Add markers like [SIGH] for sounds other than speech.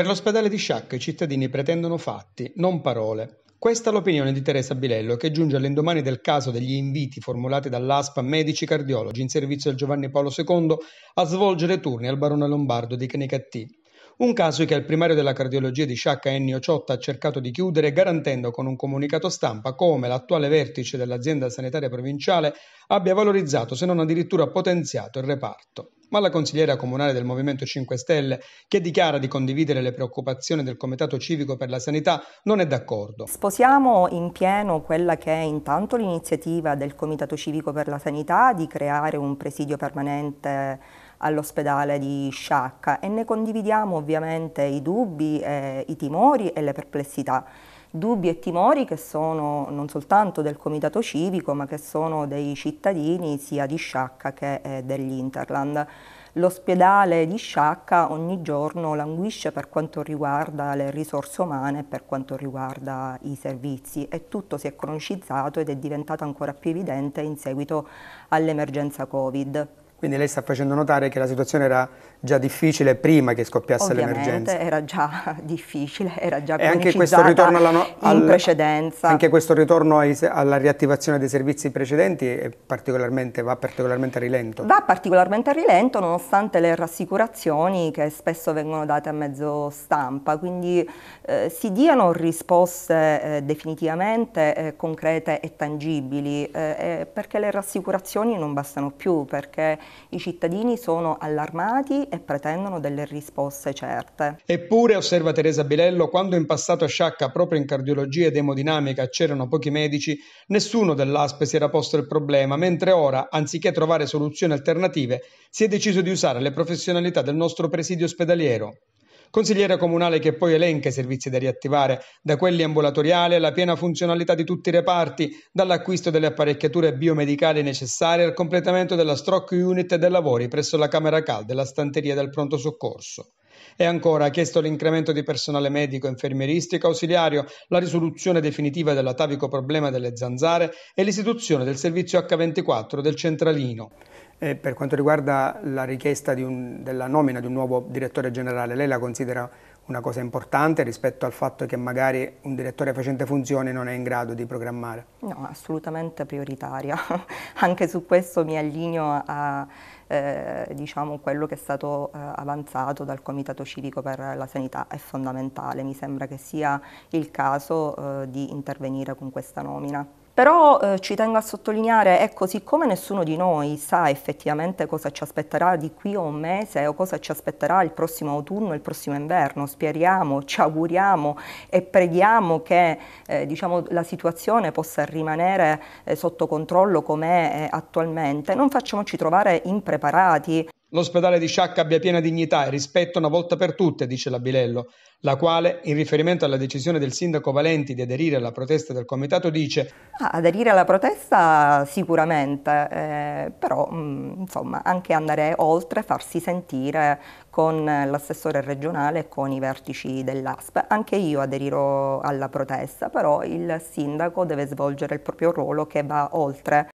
Per l'ospedale di Sciacca i cittadini pretendono fatti, non parole. Questa è l'opinione di Teresa Bilello che giunge all'indomani del caso degli inviti formulati dall'ASPA medici cardiologi in servizio al Giovanni Paolo II a svolgere turni al barone Lombardo di Canicattì. Un caso che il primario della cardiologia di Sciacca Ennio Ciotta ha cercato di chiudere garantendo con un comunicato stampa come l'attuale vertice dell'azienda sanitaria provinciale abbia valorizzato se non addirittura potenziato il reparto ma la consigliera comunale del Movimento 5 Stelle, che dichiara di condividere le preoccupazioni del Comitato Civico per la Sanità, non è d'accordo. Sposiamo in pieno quella che è intanto l'iniziativa del Comitato Civico per la Sanità di creare un presidio permanente all'ospedale di Sciacca e ne condividiamo ovviamente i dubbi, eh, i timori e le perplessità dubbi e timori che sono non soltanto del comitato civico ma che sono dei cittadini sia di Sciacca che eh, dell'Interland. L'ospedale di Sciacca ogni giorno languisce per quanto riguarda le risorse umane e per quanto riguarda i servizi e tutto si è cronicizzato ed è diventato ancora più evidente in seguito all'emergenza Covid. Quindi lei sta facendo notare che la situazione era già difficile prima che scoppiasse l'emergenza. era già [LAUGHS] difficile, era già e anche questo ritorno alla no, al, in precedenza. Anche questo ritorno ai, alla riattivazione dei servizi precedenti particolarmente, va particolarmente a rilento? Va particolarmente a rilento nonostante le rassicurazioni che spesso vengono date a mezzo stampa, quindi eh, si diano risposte eh, definitivamente eh, concrete e tangibili, eh, perché le rassicurazioni non bastano più, perché i cittadini sono allarmati e pretendono delle risposte certe. Eppure, osserva Teresa Bilello, quando in passato a Sciacca, proprio in cardiologia ed emodinamica, c'erano pochi medici, nessuno dell'ASPE si era posto il problema, mentre ora, anziché trovare soluzioni alternative, si è deciso di usare le professionalità del nostro presidio ospedaliero. Consigliere comunale che poi elenca i servizi da riattivare, da quelli ambulatoriali alla piena funzionalità di tutti i reparti, dall'acquisto delle apparecchiature biomedicali necessarie al completamento della stroke unit e dei lavori presso la camera calda e la stanteria del pronto soccorso. E ancora ha chiesto l'incremento di personale medico, infermieristico, ausiliario, la risoluzione definitiva dell'atavico problema delle zanzare e l'istituzione del servizio H24 del centralino. E per quanto riguarda la richiesta un, della nomina di un nuovo direttore generale, lei la considera una cosa importante rispetto al fatto che magari un direttore facente funzioni non è in grado di programmare? No, assolutamente prioritaria. [LAUGHS] Anche su questo mi allineo a eh, diciamo, quello che è stato eh, avanzato dal Comitato Civico per la Sanità. È fondamentale, mi sembra che sia il caso eh, di intervenire con questa nomina. Però eh, ci tengo a sottolineare, ecco, siccome nessuno di noi sa effettivamente cosa ci aspetterà di qui a un mese o cosa ci aspetterà il prossimo autunno il prossimo inverno, speriamo, ci auguriamo e preghiamo che eh, diciamo, la situazione possa rimanere eh, sotto controllo come è attualmente, non facciamoci trovare impreparati. L'ospedale di Sciacca abbia piena dignità e rispetto una volta per tutte, dice la Bilello, la quale, in riferimento alla decisione del sindaco Valenti di aderire alla protesta del comitato, dice ah, Aderire alla protesta sicuramente, eh, però mh, mm, insomma anche andare oltre, farsi sentire con l'assessore regionale e con i vertici dell'ASP. Anche io aderirò alla protesta, però il sindaco deve svolgere il proprio ruolo che va oltre